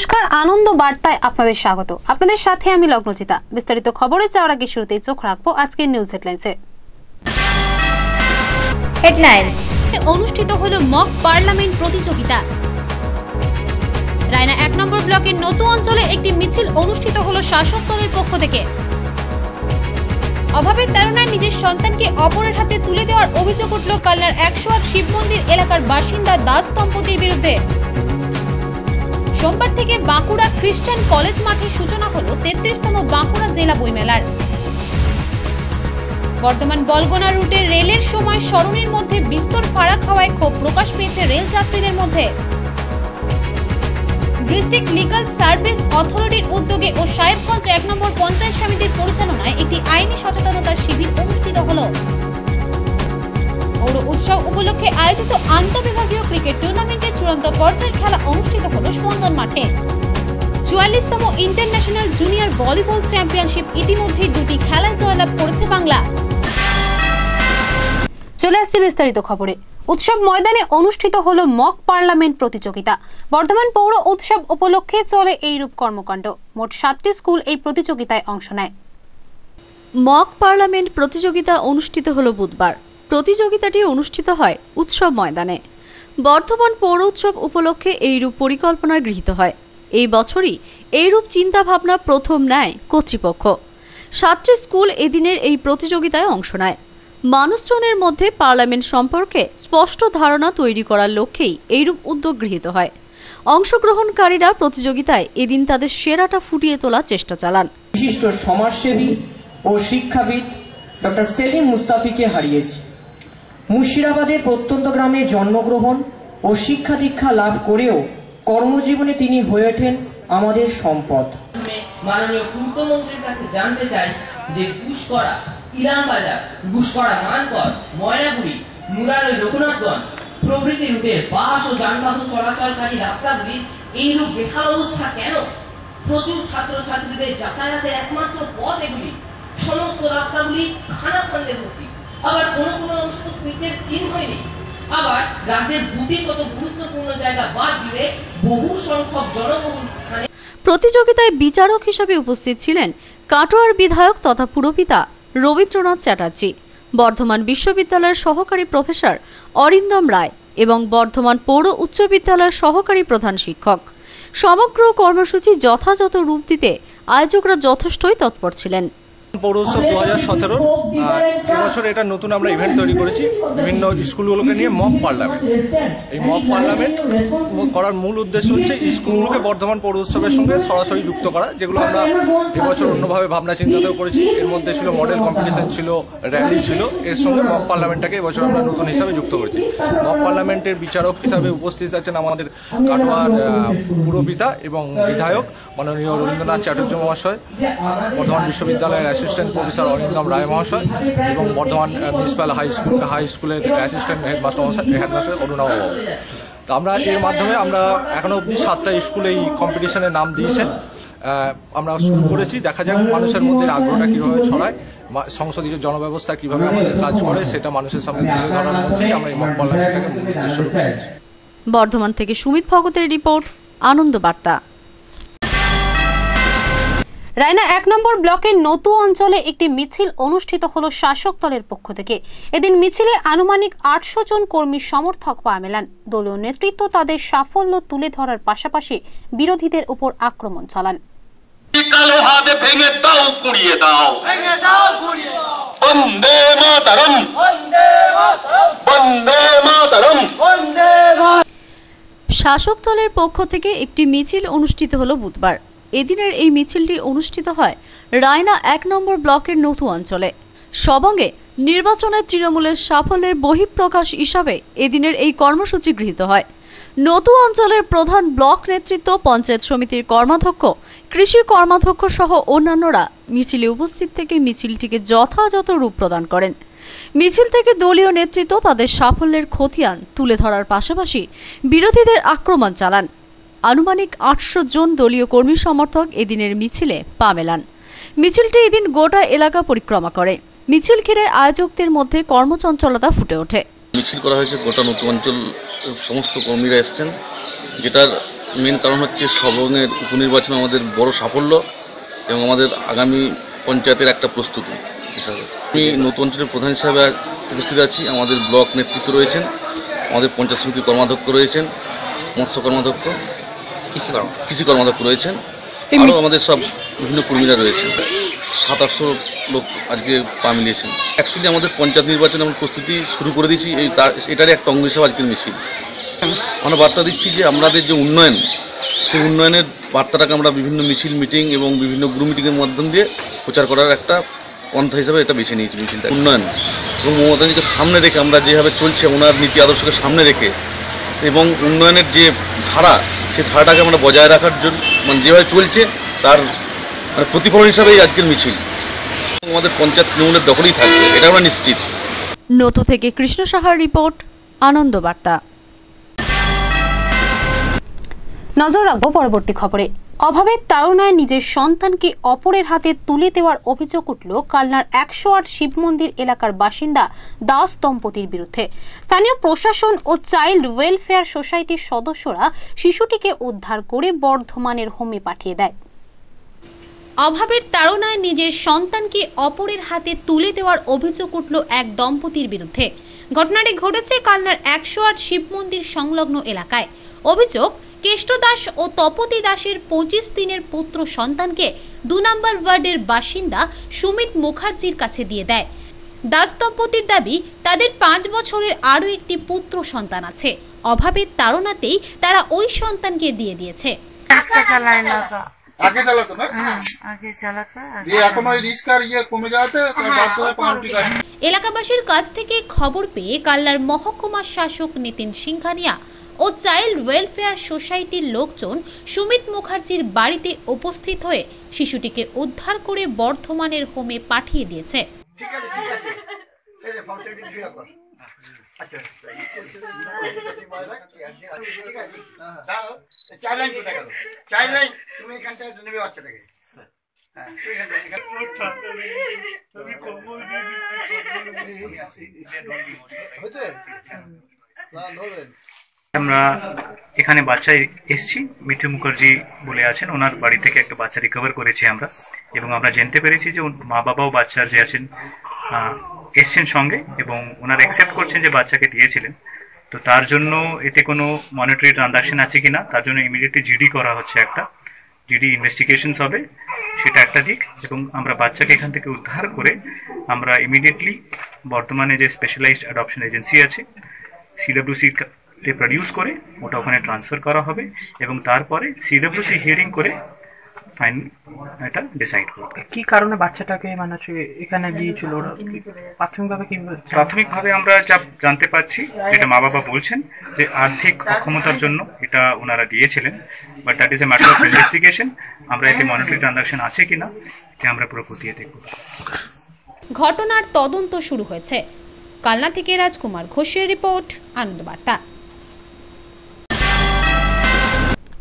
নমস্কার আনন্দ বার্তায় আপনাদের স্বাগত। আপনাদের সাথে আমি লগ্নচিতা বিস্তারিত খবরে যাওয়ার আগে শুরুতেই চোখ রাখব আজকের নিউজ হেডলাইন্সে হেডলাইন্স অনুষ্ঠিত হলো মক পার্লামেন্ট প্রতিযোগিতা। রায়না এক নম্বর ব্লকের নতু অঞ্চলে একটি মিছিল অনুষ্ঠিত হলো শাসক দলের পক্ষ থেকে। অভাবের তারণায় নিজের সন্তানকে অপরের হাতে তুলে দেওয়ার অভিযোগ উঠল কালনার একশো আট শিব মন্দির এলাকার বাসিন্দা দাস দম্পতির বিরুদ্ধে। সোমবার থেকে বাঁকুড়া খ্রিস্টান কলেজ মাঠে সূচনা হলো তেত্রিশতম বাঁকুড়া জেলা বইমেলার। বর্তমান বলগোনা রুটে রেলের সময় স্মরণের মধ্যে বিস্তর ফারাক হওয়ায় ক্ষোভ প্রকাশ পেয়েছে রেল যাত্রীদের মধ্যে। ডিস্ট্রিক্ট লিগাল সার্ভিস অথরিটির উদ্যোগে ও সাহেবগঞ্জ এক নম্বর পঞ্চায়েত সমিতির পরিচালনায় একটি আইনি সচেতনতার শিবির অনুষ্ঠিত হলো। পৌর উৎসব উপলক্ষে আয়োজিত আন্তঃবিভাগীয় ক্রিকেট টুর্নামেন্টের চূড়ান্ত পর্যায়ের খেলা অনুষ্ঠিত হলো স্পন্দন মাঠে। চুয়াল্লিশতম ইন্টারন্যাশনাল জুনিয়র ভলিবল চ্যাম্পিয়নশিপ ইতিমধ্যেই দুটি খেলায় জয়লাভ করেছে বাংলা। চলে আসছে বিস্তারিত খবরে। উৎসব ময়দানে অনুষ্ঠিত হলো মক পার্লামেন্ট প্রতিযোগিতা। বর্ধমান পৌর উৎসব উপলক্ষে চলে এইরূপ কর্মকাণ্ড। মোট সাতটি স্কুল এই প্রতিযোগিতায় অংশ নেয়। মক পার্লামেন্ট প্রতিযোগিতা অনুষ্ঠিত হলো বুধবার। প্রতিযোগিতাটি অনুষ্ঠিত হয় উৎসব ময়দানে। বর্ধমান পৌর উৎসব উপলক্ষে এইরূপ পরিকল্পনা গৃহীত হয়। এই বছরই এইরূপ চিন্তাভাবনা প্রথম নেয় কর্তৃপক্ষ। সাতটি স্কুল এদিনের এই প্রতিযোগিতায় অংশ নেয়। মানুষজনের মধ্যে পার্লামেন্ট সম্পর্কে স্পষ্ট ধারণা তৈরি করার লক্ষ্যেই এইরূপ উদ্যোগ গৃহীত হয়। অংশগ্রহণকারীরা প্রতিযোগিতায় এদিন তাদের সেরাটা ফুটিয়ে তোলার চেষ্টা চালান। বিশিষ্ট সমাজসেবী ও শিক্ষাবিদ ডক্টর সেলিম মুস্তাফিকে হারিয়েছি। মুর্শিদাবাদের প্রত্যন্ত গ্রামে জন্মগ্রহণ ও শিক্ষা দীক্ষা লাভ করেও কর্মজীবনে তিনি হয়ে ওঠেন আমাদের সম্পদ। মাননীয় পূর্তমন্ত্রীর কাছে জানতে চাই যে ঘুষকরা ইলামবাজার ঘুষকরা মানকর ময়নাগুড়ি, মুরারই রঘুনাথগঞ্জ প্রভৃতি রুটের বাস ও যানবাহন চলাচলকারী রাস্তাগুলির এইরূপ বেহাল অবস্থা কেন? প্রচুর ছাত্রছাত্রীদের যাতায়াতের একমাত্র পথ এগুলি। সমস্ত রাস্তাগুলি খানাখন্দে ভর্তি। আবার কোনো কোনো অংশে তো পিচের চিহ্নই নেই আবার রাজ্যের দুটি কত গুরুত্বপূর্ণ জায়গা বাদ দিলে বহু সংখ্যক জনবহুল স্থানে প্রতিযোগিতায় বিচারক হিসেবে উপস্থিত ছিলেন কাটোয়ার বিধায়ক তথা পুরপিতা রবীন্দ্রনাথ চ্যাটার্জি, বর্ধমান বিশ্ববিদ্যালয়ের সহকারী প্রফেসর অরিন্দম রায় এবং বর্ধমান পৌর উচ্চ বিদ্যালয়ের সহকারী প্রধান শিক্ষক। সমগ্র কর্মসূচি যথাযথ রূপ দিতে আয়োজকরা যথেষ্টই তৎপর ছিলেন। পৌর উৎসব দু হাজার সতেরো এবছর এটা নতুন আমরা ইভেন্ট তৈরি করেছি। বিভিন্ন স্কুলগুলোকে নিয়ে মক পার্লামেন্ট এই মক পার্লামেন্ট করার মূল উদ্দেশ্য হচ্ছে স্কুলগুলোকে বর্ধমান পৌর উৎসবের সঙ্গে সরাসরি যুক্ত করা যেগুলো আমরা এবছর অন্যভাবে ভাবনা চিন্তাতেও করেছি। এর মধ্যে ছিল মডেল কম্পিটিশন ছিল র্যালি ছিল। এর সঙ্গে মক পার্লামেন্টটাকে এবছর আমরা নতুন হিসাবে যুক্ত করেছি। মক পার্লামেন্টের বিচারক হিসাবে উপস্থিত আছেন আমাদের কাটোয়ার পুরপিতা এবং বিধায়ক মাননীয় রবীন্দ্রনাথ চ্যাটার্জি মহাশয় বর্ধমান বিশ্ববিদ্যালয়ের অ্যাসিস্ট্যান্ট প্রফেসর অরিন্দম রায় মহাশয় এবং Bardhaman municipal high school high স্কুলের assistant headmaster headmaster Arunabh babu তো আমরা এর মাধ্যমে আমরা এখনও অবধি সাতটা স্কুলে এই কম্পিটিশনের নাম দিয়েছেন আমরা শুরু করেছি, দেখা যাক মানুষের মধ্যে আগ্রহটা কীভাবে ছড়ায় সংসদীয় জনব্যবস্থা কীভাবে আমাদের কাজ করে, সেটা মানুষের সামনে তুলে ধরার মধ্যেই আমরা এই বর্ধমান থেকে সুমিত ভগতের রিপোর্ট, আনন্দ বার্তা। রায়না এক নম্বর ব্লকের নতু অঞ্চলে একটি মিছিল অনুষ্ঠিত হলো শাসক দলের পক্ষ থেকে। এদিন মিছিলে আনুমানিক আটশো জন কর্মী সমর্থক পা মেলান। দলীয় নেতৃত্ব তাদের সাফল্য তুলে ধরার পাশাপাশি বিরোধীদের উপর আক্রমণ চালান। কালো হাত ভেঙে দাও কুড়িয়ে দাও। ভেঙে দাও কুড়িয়ে দাও। বন্দে মাতরম। বন্দে মাতরম। শাসক দলের পক্ষ থেকে একটি মিছিল অনুষ্ঠিত হলো বুধবার। এদিনের এই মিছিলটি অনুষ্ঠিত হয় রায়না এক নম্বর ব্লকের নতু অঞ্চলে। সবঙ্গে নির্বাচনের তৃণমূলের সাফল্যের বহিঃপ্রকাশ হিসাবে এদিনের এই কর্মসূচি গৃহীত হয়। নতু অঞ্চলের প্রধান ব্লক নেতৃত্ব, পঞ্চায়েত সমিতির কর্মাধ্যক্ষ, কৃষি কর্মাধ্যক্ষ সহ অন্যান্যরা মিছিলে উপস্থিত থেকে মিছিলটিকে যথাযথ রূপ প্রদান করেন। মিছিল থেকে দলীয় নেতৃত্ব তাদের সাফল্যের খতিয়ান তুলে ধরার পাশাপাশি বিরোধীদের আক্রমণ চালান। আনুমানিক আটশো জন দলীয় কর্মী সমর্থক এদিনের মিছিলে পা মেলান। মিছিলটি এদিন গোটা এলাকা পরিক্রমা করে। মিছিল ঘিরে আয়োজকদের মধ্যে কর্মচঞ্চলতা ফুটে ওঠে। মিছিল করা হয়েছে গোটা নতুন অঞ্চল সমস্ত কর্মীরা এসছেন। যেটার মেন কারণ হচ্ছে সবরঙের উপনির্বাচন আমাদের বড় সাফল্য এবং আমাদের আগামী পঞ্চায়েতের একটা প্রস্তুতি হিসাবে। আমি নতুন অঞ্চলের প্রধান হিসাবে উপস্থিত আছি। আমাদের ব্লক নেতৃত্ব রয়েছেন। আমাদের পঞ্চায়েত সমিতির কর্মাধ্যক্ষ রয়েছেন। মৎস্য কর্মাধ্যক্ষ। কৃষি কৃষি কর্মাধ্যক্ষ রয়েছেন। আরও আমাদের সব বিভিন্ন কর্মীরা রয়েছেন। সাত আটশো লোক আজকে পা মিলিয়েছেন। অ্যাকচুয়ালি আমাদের পঞ্চায়েত নির্বাচনে আমরা প্রস্তুতি শুরু করে দিয়েছি। এই তার এটারই একটা অঙ্গ হিসাবে আজকের মিছিল আমরা বার্তা দিচ্ছি যে আমাদের যে উন্নয়ন সেই উন্নয়নের বার্তাটাকে আমরা বিভিন্ন মিছিল মিটিং এবং বিভিন্ন গ্রুপ মিটিংয়ের মাধ্যম দিয়ে প্রচার করার একটা পন্থা হিসাবে এটা বেছে নিয়েছি মিছিলটা। উন্নয়ন এবং মমতাজিকে সামনে রেখে আমরা যেভাবে চলছে ওনার নীতি আদর্শকে সামনে রেখে এবং উন্নয়নের যে ধারা সেই ধারাটাকে আমরা বজায় রাখার জন্য মানে যেভাবে চলছে তার মানে প্রতিফলন হিসাবেই আজকের মিছিল। আমাদের পঞ্চায়েত তৃণমূলের দখলেই থাকবে এটা আমরা নিশ্চিত। নতু থেকে কৃষ্ণ সাহার রিপোর্ট আনন্দ বার্তা। নজর রাখব পরবর্তী খবরে। অভাবের তাড়নায় নিজের সন্তানকে অপরের হাতে তুলে দেওয়ার অভিযোগ উঠল কালনার একশো আট শিব মন্দির এলাকার বাসিন্দা দাস দম্পতির বিরুদ্ধে। স্থানীয় প্রশাসন ও চাইল্ড ওয়েলফেয়ার সোসাইটির সদস্যরা শিশুটিকে উদ্ধার করে বর্ধমানের হোমে পাঠিয়ে দেয়। অভাবের তাড়নায় নিজের সন্তানকে অপরের হাতে তুলে দেওয়ার অভিযোগ উঠল এক দম্পতির বিরুদ্ধে। ঘটনাটি ঘটেছে কালনার একশো আট শিব মন্দির সংলগ্ন এলাকায়। অভিযোগ কেষ্ট দাস ও তপতি দাসের পঁচিশ দিনের পুত্র সন্তানকে দু নম্বর ওয়ার্ডের বাসিন্দা সুমিত মুখার্জির কাছে দিয়ে দেয়। দাস দম্পতির দাবি তাদের পাঁচ বছরের আরও একটি পুত্র সন্তান আছে। অভাবের তাড়নাতেই তারা ওই সন্তানকে দিয়ে দিয়েছে। রিক্সা চালায় না আগে চালাতো না? হ্যাঁ আগে চালাতো দিয়ে এখন ওই রিক্সার ইয়ে কমে যাওয়াতে বাধ্য হয়ে পাউরুটি এলাকাবাসীর কাছ থেকে খবর পেয়ে কাল্লার মহকুমা শাসক নিতিন সিংহানিয়া ও চাইল্ড ওয়েলফেয়ার সোসাইটির লোকজন সুমিত মুখার্জির বাড়িতে উপস্থিত হয়ে শিশুটিকে উদ্ধার করে বর্ধমানের হোমে পাঠিয়ে দিয়েছে। হ্যাঁ, হয়েছে? ধরবেন। আমরা এখানে বাচ্চা এসছি। মিঠু মুখার্জি বলে আছেন। ওনার বাড়ি থেকে একটা বাচ্চা রিকভার করেছি আমরা। এবং আমরা জানতে পেরেছি যে মা বাবাও বাচ্চার যে আছেন এসছেন সঙ্গে এবং ওনারা অ্যাকসেপ্ট করছেন যে বাচ্চাকে দিয়েছিলেন। তো তার জন্য এতে কোনো মনিটারি ট্রানজাকশন আছে কিনা, তার জন্য ইমিডিয়েটলি জিডি করা হচ্ছে একটা। জিডি ইনভেস্টিগেশনস হবে, সেটা একটা দিক। এবং আমরা বাচ্চাকে এখান থেকে উদ্ধার করে আমরা ইমিডিয়েটলি বর্তমানে যে স্পেশালাইজড অ্যাডপশন এজেন্সি আছে সিডব্লিউসি তে প্রডিউস করে ওটা ওখানে ট্রান্সফার করা হবে এবং তারপরে সিডব্লিউসি হিয়ারিং করে ফাইন এটা ডিসাইড করবে। কি কারণে বাচ্চাটাকে মানে এখানে দিয়েছিল ওরা? প্রাথমিকভাবে কি প্রাথমিকভাবে আমরা যা জানতে পারছি যেটা মা বাবা বলছেন যে আর্থিক অক্ষমতার জন্য এটা ওনারা দিয়েছিলেন but that is a matter of investigation আমরা এতে মনিটরি ট্রানজাকশন আছে কিনা এটা আমরা পুরো খতিয়ে দেখব। ঘটনার তদন্ত শুরু হয়েছে। কালনা থেকে রাজকুমার ঘোষের রিপোর্ট আনন্দ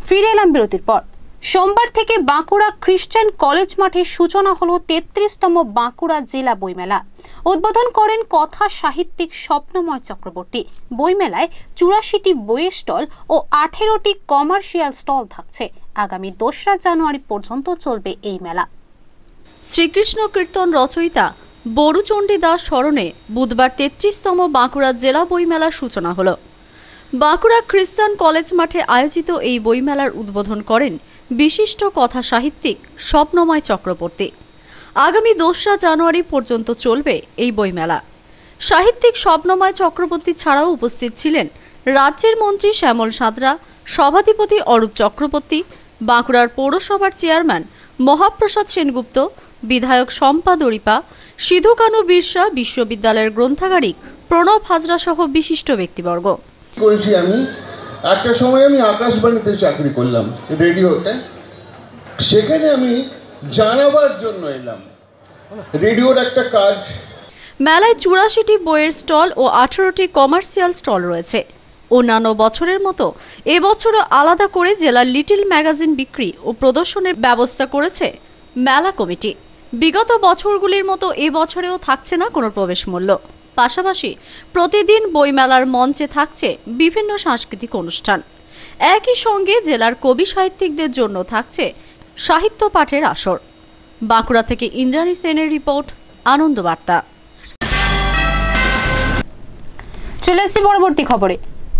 ফিরে এলাম বিরতির পর। সোমবার থেকে বাঁকুড়া খ্রিস্টান কলেজ মাঠে সূচনা হলো তেত্রিশতম বাঁকুড়া জেলা বইমেলা। উদ্বোধন করেন কথা সাহিত্যিক স্বপ্নময় চক্রবর্তী। বইমেলায় চুরাশিটি বইয়ের স্টল ও আঠেরোটি কমার্শিয়াল স্টল থাকছে। আগামী দোসরা জানুয়ারি পর্যন্ত চলবে এই মেলা। শ্রীকৃষ্ণ কীর্তন রচয়িতা বড়ুচণ্ডী দাস স্মরণে বুধবার তেত্রিশতম বাঁকুড়া জেলা বইমেলার সূচনা হলো। বাঁকুড়া খ্রিস্টান কলেজ মাঠে আয়োজিত এই বইমেলার উদ্বোধন করেন বিশিষ্ট কথা সাহিত্যিক স্বপ্নময় চক্রবর্তী। আগামী দোসরা জানুয়ারি পর্যন্ত চলবে এই বইমেলা। সাহিত্যিক স্বপ্নময় চক্রবর্তী ছাড়াও উপস্থিত ছিলেন রাজ্যের মন্ত্রী শ্যামল সাঁতরা, সভাধিপতি অরূপ চক্রবর্তী, বাঁকুড়ার পৌরসভার চেয়ারম্যান মহাপ্রসাদ সেনগুপ্ত, বিধায়ক শম্পা দরিপা, সিধু বিরসা বিশ্ববিদ্যালয়ের গ্রন্থাগারিক প্রণব হাজরা সহ বিশিষ্ট ব্যক্তিবর্গ। করেছি আমি। একটা সময় আমি আকাশবাণীতে চাকরি করলাম, রেডিওতে। সেখানে আমি জানাবার জন্য এলাম। রেডিওর একটা কাজ। মেলায় চুরাশিটি বইয়ের স্টল ও আঠারোটি কমার্শিয়াল স্টল রয়েছে। অন্যান্য বছরের মতো এবছরও আলাদা করে জেলার লিটিল ম্যাগাজিন বিক্রি ও প্রদর্শনের ব্যবস্থা করেছে মেলা কমিটি। বিগত বছরগুলির মতো এবছরেও থাকছে না কোনো প্রবেশ মূল্য পাশাপাশি প্রতিদিন বইমেলার মঞ্চে থাকছে বিভিন্ন সাংস্কৃতিক অনুষ্ঠান। একই সঙ্গে জেলার কবি সাহিত্যিকদের জন্য থাকছে সাহিত্য পাঠের আসর। বাঁকুড়া থেকে ইন্দ্রাণী সেনের রিপোর্ট, আনন্দবার্তা। চলে আসছি পরবর্তী খবরে।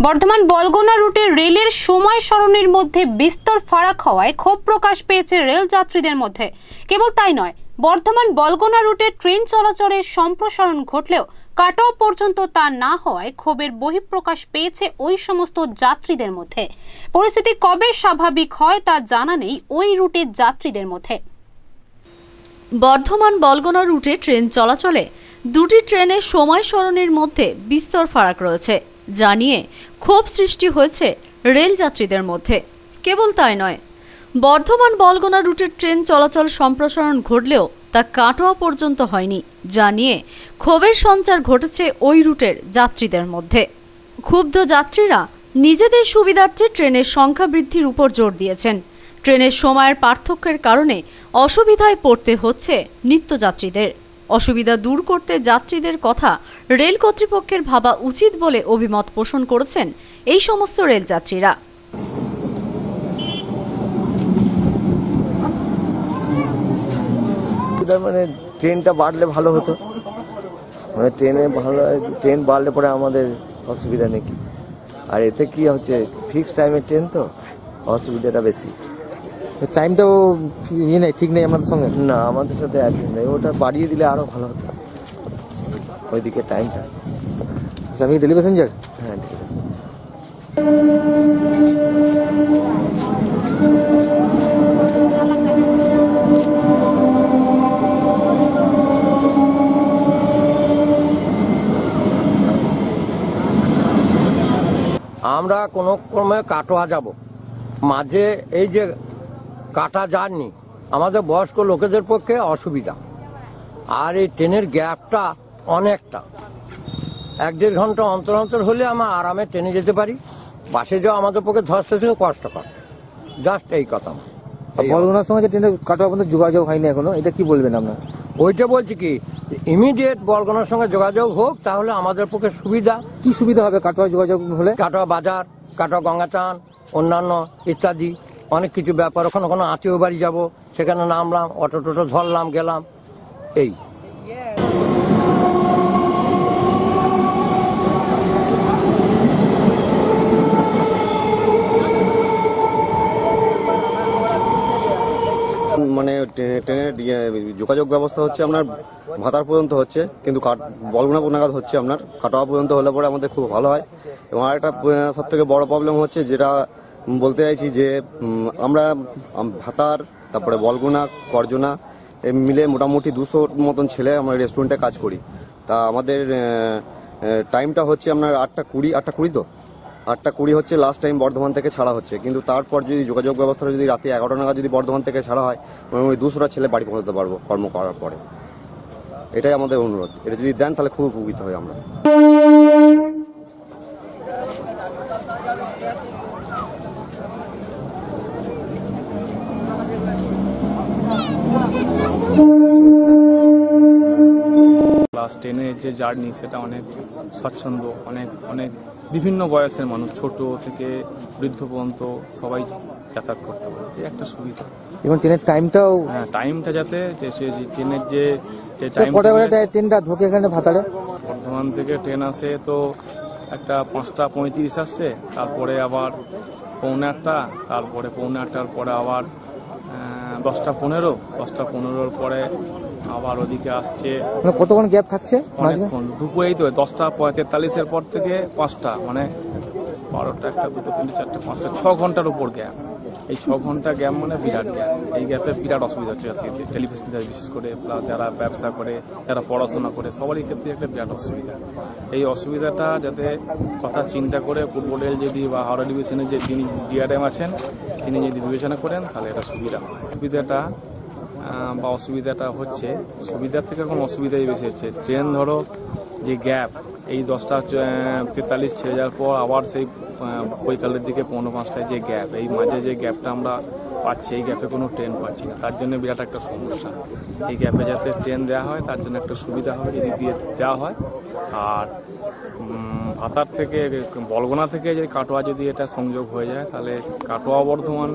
বর্ধমান বলগোনা রুটে রেলের সময় সরণের মধ্যে বিস্তর ফারাক হওয়ায় ক্ষোভ প্রকাশ পেয়েছে রেল যাত্রীদের মধ্যে। কেবল তাই নয় বর্ধমান বলগোনা রুটে ট্রেন চলাচলের সম্প্রসারণ ঘটলেও কাট পর্যন্ত তা না হওয়ায় ক্ষোভের বহিঃপ্রকাশ পেয়েছে ওই সমস্ত যাত্রীদের মধ্যে। পরিস্থিতি কবে স্বাভাবিক হয় তা জানা নেই ওই রুটের যাত্রীদের মধ্যে। বর্ধমান বলগোনা রুটে ট্রেন চলাচলে দুটি ট্রেনের সময় সরণের মধ্যে বিস্তর ফারাক রয়েছে, যা নিয়ে ক্ষোভ সৃষ্টি হয়েছে রেল যাত্রীদের মধ্যে। কেবল তাই নয় বর্ধমান বলগোনা রুটের ট্রেন চলাচল সম্প্রসারণ ঘটলেও তা কাটোয়া পর্যন্ত হয়নি, যা নিয়ে ক্ষোভের সঞ্চার ঘটেছে ওই রুটের যাত্রীদের মধ্যে। ক্ষুব্ধ যাত্রীরা নিজেদের সুবিধার্থে ট্রেনের সংখ্যা বৃদ্ধির উপর জোর দিয়েছেন। ট্রেনের সময়ের পার্থক্যের কারণে অসুবিধায় পড়তে হচ্ছে নিত্যযাত্রীদের। অসুবিধা দূর করতে যাত্রীদের কথা রেল কর্তৃপক্ষের ভাবা উচিত বলে অভিমত পোষণ করেছেন এই সমস্ত রেল সুবিধা মানে ট্রেনটা বাড়লে ভালো হতো। মানে ট্রেনে ভালো ট্রেন বাড়লে পরে আমাদের অসুবিধা নেই কি? আর এতে কি হচ্ছে ফিক্স টাইমের ট্রেন তো? অসুবিধাটা বেশি। টাইমটাও ইয়ে নেই ঠিক নেই আমাদের সঙ্গে? না আমাদের সাথে একদিন নেই। ওটা বাড়িয়ে দিলে আরও ভালো হতো। ওইদিকে টাইমটা আচ্ছা আমি ডেলি প্যাসেঞ্জার হ্যাঁ ঠিক আছে কোনো ক্রমে কাটোয়া যাব। মাঝে এই যে কাটা যাননি আমাদের বয়স্ক লোকেদের পক্ষে অসুবিধা। আর এই ট্রেনের গ্যাপটা অনেকটা। এক দেড় ঘণ্টা অন্তর অন্তর হলে আমরা আরামে ট্রেনে যেতে পারি। বাসে যাওয়া আমাদের পক্ষে ধস্ত কষ্টকর। জাস্ট এই কথা। বলগুনার সঙ্গে যে ট্রেনের কাটোয়া পর্যন্ত যোগাযোগ হয়নি এখনও এটা কি বলবেন আপনার? ওইটা বলছি কি ইমিডিয়েট বলগনার সঙ্গে যোগাযোগ হোক তাহলে আমাদের পক্ষে সুবিধা। কি সুবিধা হবে কাটোয়া যোগাযোগ হলে? কাটোয়া বাজার কাটোয়া গঙ্গাচান অন্যান্য ইত্যাদি অনেক কিছু ব্যাপার। ওখানে ওখানে আত্মীয় বাড়ি যাব সেখানে নামলাম অটো টোটো ধরলাম গেলাম এই মানে ট্রেনে- ট্রেনের ইয়ে, যোগাযোগ ব্যবস্থা হচ্ছে আপনার ভাতার পর্যন্ত হচ্ছে, কিন্তু বলগুনা নাগাদ হচ্ছে আপনার, কাটোয়া পর্যন্ত হলে পরে আমাদের খুব ভালো হয়। এবং আরেকটা সব থেকে বড় প্রবলেম হচ্ছে যেটা বলতে চাইছি যে আমরা ভাতার, তারপরে বলগুনা করজনা মিলে মোটামুটি দুশোর মতন ছেলে আমরা রেস্টুরেন্টে কাজ করি। তা আমাদের টাইমটা হচ্ছে আপনার আটটা কুড়ি আটটা কুড়ি তো? আটটা কুড়ি হচ্ছে লাস্ট টাইম বর্ধমান থেকে ছাড়া হচ্ছে। কিন্তু তারপর যদি যোগাযোগ ব্যবস্থাটা যদি রাতে এগারোটা নাগাদ যদি বর্ধমান থেকে ছাড়া হয় ওই দুশোটা ছেলে বাড়ি পৌঁছাতে পারব কর্ম করার পরে। এটাই আমাদের অনুরোধ। এটা যদি দেন তাহলে খুব উপকৃত হয় আমরা। ক্লাস টেনের যে জার্নি সেটা অনেক স্বচ্ছন্দ, অনেক অনেক বিভিন্ন বয়সের মানুষ ছোট থেকে বৃদ্ধ পর্যন্ত সবাই যাতায়াত করতে পারে। একটা সুবিধা। এবং ট্রেনের টাইমটাও হ্যাঁ টাইমটা যাতে যে সে যে ট্রেনের যে কটা ট্রেনটা ঢোকে এখানে ভাতারে বর্ধমান থেকে ট্রেন আসে তো একটা পাঁচটা পঁয়ত্রিশ আসছে তারপরে আবার পৌনে আটটা তারপরে পৌনে আটটার পরে আবার দশটা পনেরো দশটা পনেরোর পরে আবার ওদিকে আসছে। মানে কতক্ষণ গ্যাপ থাকছে অনেকক্ষণ। দুপুরেই তো দশটা তেতাল্লিশের পর থেকে পাঁচটা মানে বারোটা একটা দুটো তিনটে চারটে পাঁচটা ছ ঘণ্টার উপর গ্যাপ এই ছ ঘণ্টা গ্যাপ মানে বিরাট গ্যাপ এই গ্যাপে বিরাট অসুবিধা হচ্ছে যাত্রীদের। টেলিভিশন বিশেষ করে যারা ব্যবসা করে যারা পড়াশোনা করে সবারই ক্ষেত্রে একটা বিরাট অসুবিধা। এই অসুবিধাটা যাতে কথা চিন্তা করে পূর্ব রেল যদি বা হাওড়া ডিভিশনের যে যিনি ডিআরএম আছেন তিনি যদি বিবেচনা করেন তাহলে এটা সুবিধা হয়। সুবিধাটা বা অসুবিধাটা হচ্ছে। সুবিধার থেকে এখন অসুবিধাই বেশি হচ্ছে। ট্রেন ধরো যে গ্যাপ এই দশটা তেতাল্লিশ ছেড়ে যাওয়ার পর আবার সেই বৈকালের দিকে পনেরো পাঁচটায় যে গ্যাপ, এই মাঝে যে গ্যাপটা আমরা পাচ্ছি, এই গ্যাপে কোনো ট্রেন পাচ্ছি না। তার জন্য বিরাট একটা সমস্যা। এই গ্যাপে যাতে ট্রেন দেওয়া হয়, তার জন্য একটা সুবিধা হবে, যদি দিয়ে দেওয়া হয়। আর ভাতার থেকে, বলগোনা থেকে যদি কাটোয়া যদি এটা সংযোগ হয়ে যায়, তাহলে কাটোয়া বর্ধমান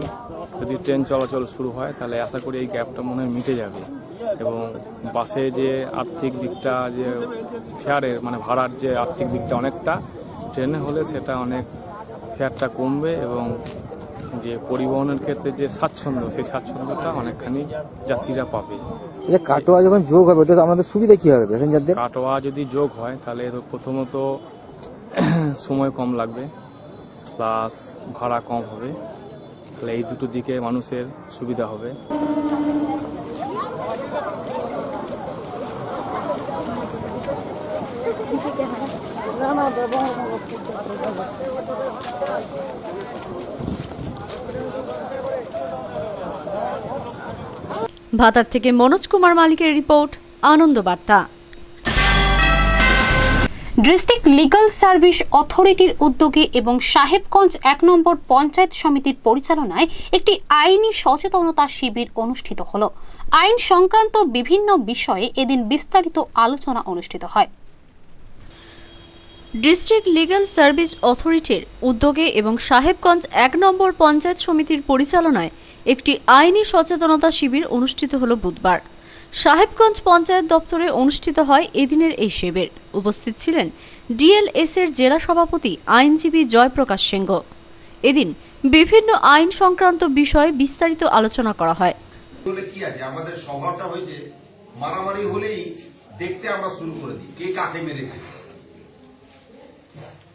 যদি ট্রেন চলাচল শুরু হয়, তাহলে আশা করি এই গ্যাপটা মনে হয় মিটে যাবে। এবং বাসে যে আর্থিক দিকটা, যে ফেয়ারের মানে ভাড়ার যে আর্থিক দিকটা অনেকটা ট্রেনে হলে সেটা অনেক ফেয়ারটা কমবে এবং যে পরিবহনের ক্ষেত্রে যে স্বাচ্ছন্দ্য সেই স্বাচ্ছন্দ্যটা অনেকখানি যাত্রীরা পাবে। যে কাটোয়া যখন যোগ হবে তো আমাদের সুবিধা কি হবে প্যাসেঞ্জারদের? কাটোয়া যদি যোগ হয় তাহলে প্রথমত সময় কম লাগবে প্লাস ভাড়া কম হবে। তাহলে এই দুটো দিকে মানুষের সুবিধা হবে। ভাতার থেকে মনোজ কুমার মালিকের রিপোর্ট, আনন্দ বার্তা। ডিস্ট্রিক্ট লিগাল সার্ভিস অথরিটির উদ্যোগে এবং সাহেবগঞ্জ এক নম্বর পঞ্চায়েত সমিতির পরিচালনায় একটি আইনি সচেতনতা শিবির অনুষ্ঠিত হল। আইন সংক্রান্ত বিভিন্ন বিষয়ে এদিন বিস্তারিত আলোচনা অনুষ্ঠিত হয়। ডিস্ট্রিক্ট লিগ্যাল সার্ভিস অথরিটির উদ্যোগে এবং সাহেবগঞ্জ এক নম্বর পঞ্চায়েত সমিতির পরিচালনায় একটি আইনি সচেতনতা শিবির অনুষ্ঠিত হল বুধবার। সাহেবগঞ্জ পঞ্চায়েত দপ্তরে অনুষ্ঠিত হয় এদিনের এই শিবির। উপস্থিত ছিলেন ডিএলএস এর জেলা সভাপতি আইনজীবী জয়প্রকাশ সিংহ এদিন বিভিন্ন আইন সংক্রান্ত বিষয়ে বিস্তারিত আলোচনা করা হয়। কি আছে? আমাদের স্বভাবটা হয়েছে মারামারি হলেই দেখতে আমরা শুরু করে দিই। কে কাকে মেরেছে?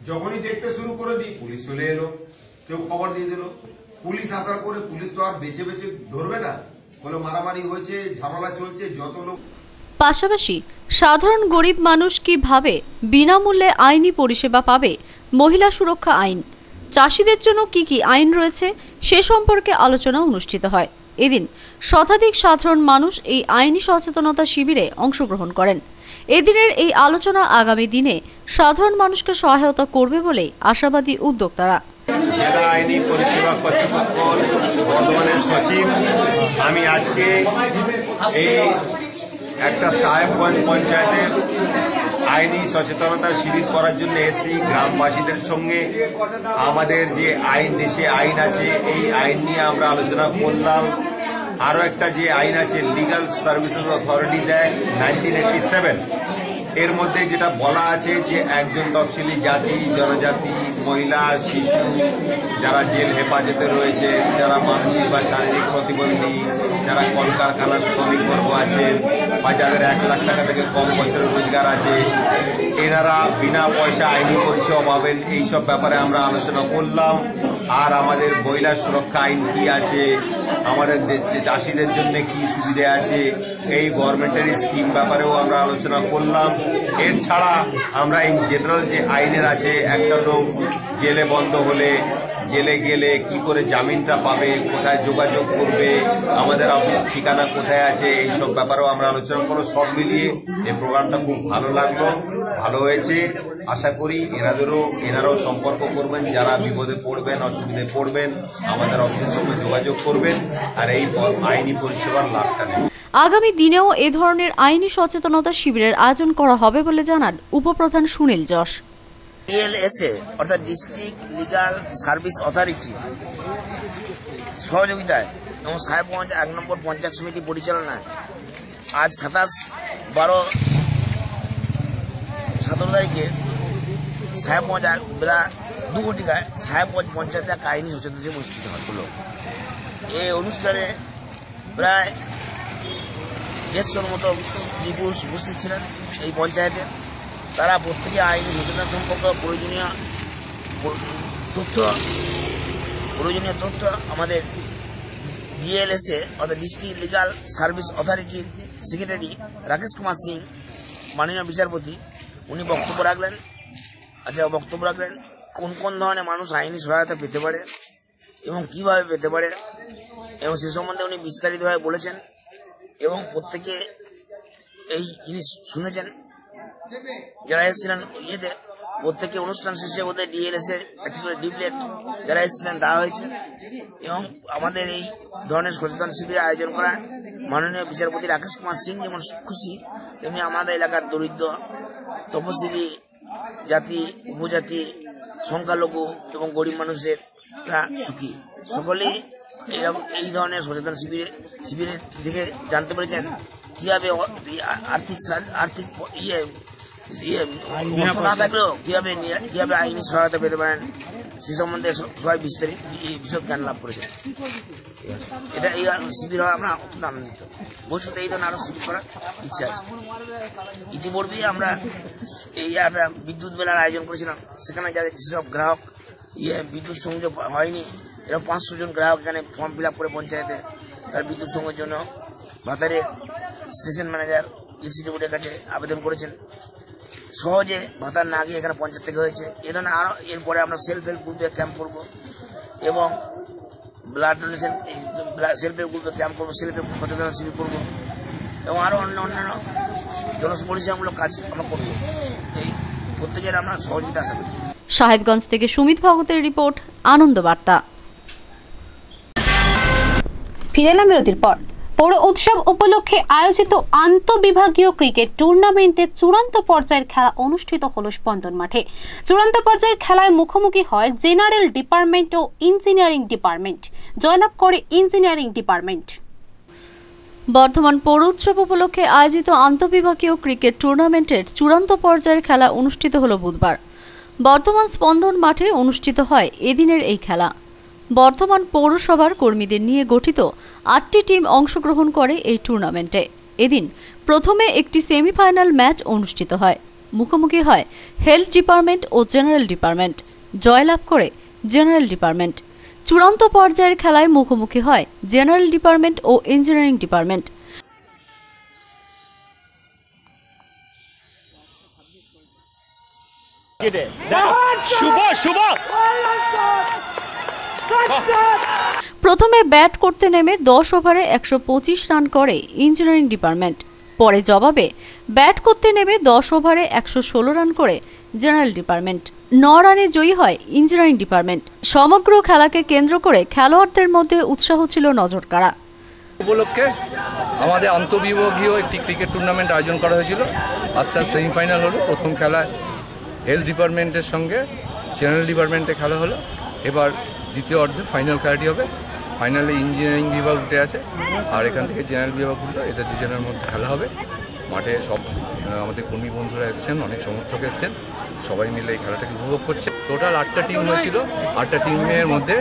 যখনই দেখতে শুরু করে দিই, পুলিশ চলে এলো। কেউ খবর দিয়ে দিল। পুলিশ আসার পরে পুলিশ তো আর বেছে বেছে ধরবে না। বলে মারামারি হয়েছে, ঝামেলা চলছে, যত লোক পাশাপাশি সাধারণ গরিব মানুষ কীভাবে বিনামূল্যে আইনি পরিষেবা পাবে? মহিলা সুরক্ষা আইন। চাষিদের জন্য কি কি আইন রয়েছে? সে সম্পর্কে আলোচনা অনুষ্ঠিত হয়। এদিন শতাধিক সাধারণ মানুষ এই আইনি সচেতনতা শিবিরে অংশগ্রহণ করেন। এদিনের এই আলোচনা আগামী দিনে সাধারণ মানুষকে সহায়তা করবে বলে আশাবাদী উদ্যোক্তারা। জেলা আইনি পরিষেবা কর্তৃপক্ষ বর্ধমানের সচিব, আমি আজকে এই একটা সাহেবগঞ্জ পঞ্চায়েতের আইনি সচেতনতা শিবির করার জন্য এসেছি। গ্রামবাসীদের সঙ্গে আমাদের যে আইন, দেশে আইন আছে, এই আইন নিয়ে আমরা আলোচনা করলাম। আরও একটা যে আইন আছে legal services authorities act nineteen seven এর মধ্যে যেটা বলা আছে যে একজন তফসিলি জাতি, জনজাতি, মহিলা, শিশু, যারা জেল হেফাজতে রয়েছে, যারা মানসিক বা শারীরিক প্রতিবন্ধী, যারা কলকারখানার শ্রমিক বর্গ আছেন বা যাদের এক লাখ টাকা থেকে কম বছরের রোজগার আছে, এনারা বিনা পয়সা আইনি পরিষেবা পাবেন। এইসব ব্যাপারে আমরা আলোচনা করলাম। আর আমাদের মহিলা সুরক্ষা আইন কি আছে? আমাদের যে চাষিদের জন্য কি সুবিধা আছে, এই গভর্নমেন্টের স্কিম ব্যাপারেও আমরা আলোচনা করলাম। এর ছাড়া আমরা ইন জেনারেল যে আইনের আছে, একটা লোক জেলে বন্ধ হলে জেলে গেলে কি করে জামিনটা পাবে, কোথায় যোগাযোগ করবে, আমাদের অফিস ঠিকানা কোথায় আছে এই সব ব্যাপারেও আমরা আলোচনা করব সব মিলিয়ে এই প্রোগ্রামটা খুব ভালো লাগল, ভালো হয়েছে। আশা করি এনাদেরও এনারাও সম্পর্ক করবেন যারা বিপদে পড়বেন অসুবিধায় পড়বেন আমাদের অফিসের সঙ্গে যোগাযোগ করবেন আর এই আইনি পরিষেবার লাভটা নেবেন। আগামী দিনেও এ ধরনের আইনি সচেতনতা শিবিরের আয়োজন করা হবে বলে জানান উপপ্রধান সুনীল যশ। ডিএলএসএ অর্থাৎ ডিস্ট্রিক্ট লিগাল সার্ভিস অথরিটি সহযোগিতায় এবং সাহেবগঞ্জ এক নম্বর পঞ্চায়েত সমিতি পরিচালনায় আজ সাতাশ বারো সতেরো তারিখে সাহেবগঞ্জ বেলা দু ঘটিকায় সাহেবগঞ্জ পঞ্চায়েতে এক আইনি সচেতনতা শিবির অনুষ্ঠিত হলো এই অনুষ্ঠানে প্রায় দেড়শোর মতো পুরুষ উপস্থিত ছিলেন এই পঞ্চায়েতে। তারা প্রত্যেকে আইনি সচেতন সম্পর্কে প্রয়োজনীয় তথ্য প্রয়োজনীয় তথ্য আমাদের ডিএলএসএ অর্থাৎ ডিস্ট্রিক্ট লিগাল সার্ভিস অথরিটির সেক্রেটারি রাকেশ কুমার সিং, মাননীয় বিচারপতি, উনি বক্তব্য রাখলেন। আচ্ছা বক্তব্য রাখলেন। কোন কোন ধরনের মানুষ আইনি সহায়তা পেতে পারে এবং কীভাবে পেতে পারে? এবং সে সম্বন্ধে উনি বিস্তারিতভাবে বলেছেন এবং প্রত্যেকে এই জিনিস শুনেছেন। যারা এসেছিলেন ইয়েতে, প্রত্যেকে অনুষ্ঠান শেষে ওদের ডিএলএস এর একটি ডিপ্লেট যারা এসেছিলেন দেওয়া হয়েছে এবং আমাদের এই ধরনের সচেতন শিবিরের আয়োজন করা মাননীয় বিচারপতি রাকেশ কুমার সিং যেমন খুশি, তেমনি আমাদের এলাকার দরিদ্র তপশিলি জাতি, উপজাতি, সংখ্যালঘু এবং গরিব মানুষের সুখী। সকলেই এরকম এই ধরনের সচেতন শিবিরে, শিবিরের দিকে জানতে পেরেছেন কীভাবে আর্থিক আর্থিক ইয়ে না থাকলেও কীভাবে আইনি সহায়তা পেতে পারেন। সে সম্বন্ধে সবাই বিস্তারিত বিশদ জ্ঞান লাভ করেছেন এটা এই শিবির হয় আমরা অত্যন্ত আনন্দিত। ভবিষ্যতে এই ধরনের আরও শিবির করার ইচ্ছা আছে। ইতিপূর্বে আমরা এই একটা বিদ্যুৎ মেলার আয়োজন করেছিলাম। সেখানে যাদের যেসব গ্রাহক ইয়ে বিদ্যুৎ সংযোগ হয়নি এরকম পাঁচশো জন গ্রাহক এখানে ফর্ম ফিল আপ করে পঞ্চায়েতে। তার বিদ্যুৎ সংযোগের জন্য ভাতারে স্টেশন ম্যানেজার ইলেকট্রিসিটি বোর্ডের কাছে আবেদন করেছেন। সহজে ভাতার না গিয়ে এখানে পঞ্চায়েত থেকে হয়েছে। এ ধরনের আরও এরপরে আমরা সেলফ হেল্প গ্রুপে ক্যাম্প করব এবং ব্লাড ডোনেশন সেলফ হেল্প গ্রুপে ক্যাম্প করব সেলফ হেল্প সচেতনতা শিবির করব এবং আরও অন্য অন্যান্য জনপরিষেবামূলক কাজ আমরা করব। এই প্রত্যেকের আমরা সহযোগিতা আশা করি। সাহেবগঞ্জ থেকে সুমিত ভগতের রিপোর্ট আনন্দ বার্তা। ফিরে এলাম বিরতির পর। পৌর উৎসব উপলক্ষে আয়োজিত আন্তঃবিভাগীয় ক্রিকেট টুর্নামেন্টে চূড়ান্ত পর্যায়ের খেলা অনুষ্ঠিত হল স্পন্দন মাঠে। চূড়ান্ত পর্যায়ের খেলায় মুখোমুখি হয় জেনারেল ডিপার্টমেন্ট ও ইঞ্জিনিয়ারিং ডিপার্টমেন্ট। জয়লাভ করে ইঞ্জিনিয়ারিং ডিপার্টমেন্ট। বর্ধমান পৌর উৎসব উপলক্ষে আয়োজিত আন্তঃবিভাগীয় ক্রিকেট টুর্নামেন্টের চূড়ান্ত পর্যায়ের খেলা অনুষ্ঠিত হল বুধবার। বর্ধমান স্পন্দন মাঠে অনুষ্ঠিত হয় এদিনের এই খেলা। বর্ধমান পৌরসভার কর্মীদের নিয়ে গঠিত আটটি টিম অংশগ্রহণ করে এই টুর্নামেন্টে। এদিন প্রথমে একটি সেমিফাইনাল ম্যাচ অনুষ্ঠিত হয়। মুখোমুখি হয় হেলথ ডিপার্টমেন্ট ও জেনারেল ডিপার্টমেন্ট। জয়লাভ করে জেনারেল ডিপার্টমেন্ট। চূড়ান্ত পর্যায়ের খেলায় মুখোমুখি হয় জেনারেল ডিপার্টমেন্ট ও ইঞ্জিনিয়ারিং ডিপার্টমেন্ট। শুভ শুভ প্রথমে ব্যাট করতে নেমে দশ ওভারে একশো পঁচিশ রান করে ইঞ্জিনিয়ারিং ডিপার্টমেন্ট। পরে জবাবে ব্যাট করতে নেমে দশ ওভারে একশো ষোলো রান করে জেনারেল ডিপার্টমেন্ট। ন রানে জয়ী হয় ইঞ্জিনিয়ারিং ডিপার্টমেন্ট। সমগ্র খেলাকে কেন্দ্র করে খেলোয়াড়দের মধ্যে উৎসাহ ছিল নজর কাড়া উপলক্ষে আমাদের আন্তঃবিভাগীয় একটি ক্রিকেট টুর্নামেন্ট আয়োজন করা হয়েছিল। আজকে সেমিফাইনাল হলো। প্রথম খেলায় হেলথ ডিপার্টমেন্টের সঙ্গে জেনারেল ডিপার্টমেন্টে খেলা হলো। এবার দ্বিতীয় অর্ধে ফাইনাল খেলাটি হবে। ফাইনালে ইঞ্জিনিয়ারিং বিভাগ উঠে আছে, আর এখান থেকে জেনারেল বিভাগ উঠল। এদের দুজনের মধ্যে খেলা হবে। মাঠে সব আমাদের কর্মী বন্ধুরা এসছেন, অনেক সমর্থক এসছেন। সবাই মিলে এই খেলাটাকে উপভোগ করছে। টোটাল আটটা টিম হয়েছিল। আটটা টিমের মধ্যে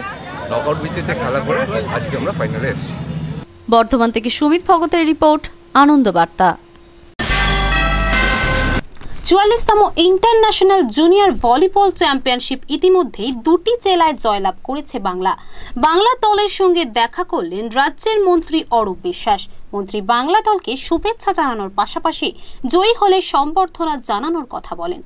নকআউট ভিত্তিতে খেলা করে আজকে আমরা ফাইনালে এসেছি। বর্ধমান থেকে সুমিত ভগতের রিপোর্ট, আনন্দ বার্তা। চুয়াল্লিশতম ইন্টারন্যাশনাল জুনিয়র ভলিবল চ্যাম্পিয়নশিপ ইতিমধ্যেই দুটি জেলায় জয়লাভ করেছে বাংলা। বাংলা দলের সঙ্গে দেখা করলেন রাজ্যের মন্ত্রী অরূপ বিশ্বাস। মন্ত্রী বাংলা দলকে শুভেচ্ছা জানানোর পাশাপাশি জয়ী হলে সম্বর্ধনা জানানোর কথা বলেন।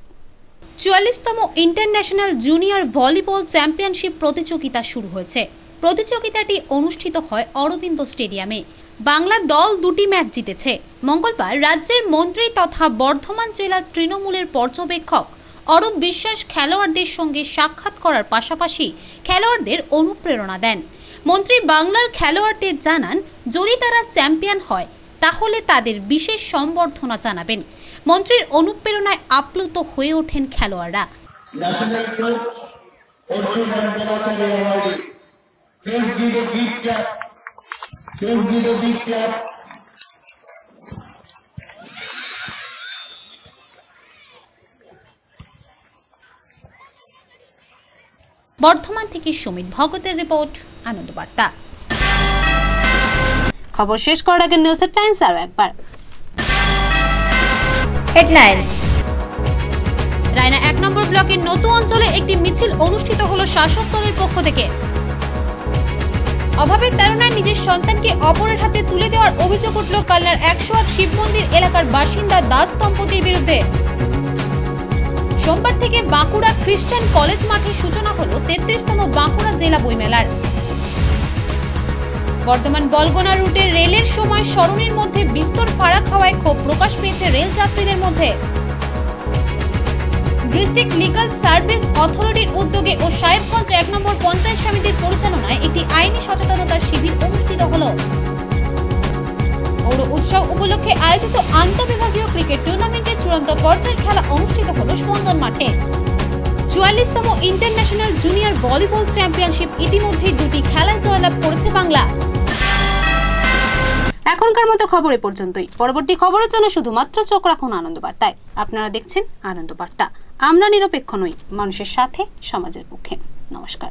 চুয়াল্লিশতম ইন্টারন্যাশনাল জুনিয়র ভলিবল চ্যাম্পিয়নশিপ প্রতিযোগিতা শুরু হয়েছে। প্রতিযোগিতাটি অনুষ্ঠিত হয় অরবিন্দ স্টেডিয়ামে। বাংলা দল দুটি ম্যাচ জিতেছে। মঙ্গলবার রাজ্যের মন্ত্রী তথা বর্ধমান জেলার তৃণমূলের পর্যবেক্ষক অরূপ বিশ্বাস খেলোয়াড়দের সঙ্গে সাক্ষাৎ করার পাশাপাশি খেলোয়াড়দের অনুপ্রেরণা দেন। মন্ত্রী বাংলার খেলোয়াড়দের জানান, যদি তারা চ্যাম্পিয়ন হয়, তাহলে তাদের বিশেষ সম্বর্ধনা জানাবেন। মন্ত্রীর অনুপ্রেরণায় আপ্লুত হয়ে ওঠেন খেলোয়াড়রা। National বর্ধমান থেকে সুমিত ভগতের রিপোর্ট আনন্দ বার্তা খবর শেষ করার আগে নিউজ হেডলাইন্স আরও একবার। হেডলাইন্স রায়না এক নম্বর ব্লকের নতুন অঞ্চলে একটি মিছিল অনুষ্ঠিত হলো শাসক দলের পক্ষ থেকে। অভাবের তারণায় নিজের সন্তানকে অপরের হাতে তুলে দেওয়ার অভিযোগ উঠল কালনার একশো আট শিব মন্দির এলাকার বাসিন্দা দাস দম্পতির বিরুদ্ধে। সোমবার থেকে বাঁকুড়া খ্রিস্টান কলেজ মাঠে সূচনা হলো তেত্রিশতম বাঁকুড়া জেলা বইমেলার। বর্তমান বলগোনা রুটে রেলের সময় স্মরণের মধ্যে বিস্তর ফারাক হওয়ায় ক্ষোভ প্রকাশ পেয়েছে রেল যাত্রীদের মধ্যে। ডিস্ট্রিক্ট লিগাল সার্ভিস অথরিটির উদ্যোগে ও সাহেবগঞ্জ এক নম্বর একটি আইনি সচেতনতা শিবির অনুষ্ঠিত হলো। পৌর উৎসব উপলক্ষে আয়োজিত আন্তঃবিভাগীয় ক্রিকেট টুর্নামেন্টের চূড়ান্ত পর্যায়ের খেলা অনুষ্ঠিত হলো স্পন্দন মাঠে। চুয়াল্লিশতম ইন্টারন্যাশনাল জুনিয়র ভলিবল চ্যাম্পিয়নশিপ ইতিমধ্যেই দুটি খেলায় জয়লাভ করেছে বাংলা। এখনকার মতো খবর এ পর্যন্তই। পরবর্তী খবরের জন্য শুধুমাত্র চোখ রাখুন আনন্দ বার্তায়। আপনারা দেখছেন আনন্দ বার্তা। আমরা নিরপেক্ষ নই, মানুষের সাথে, সমাজের পক্ষে। নমস্কার।